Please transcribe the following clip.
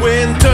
winter.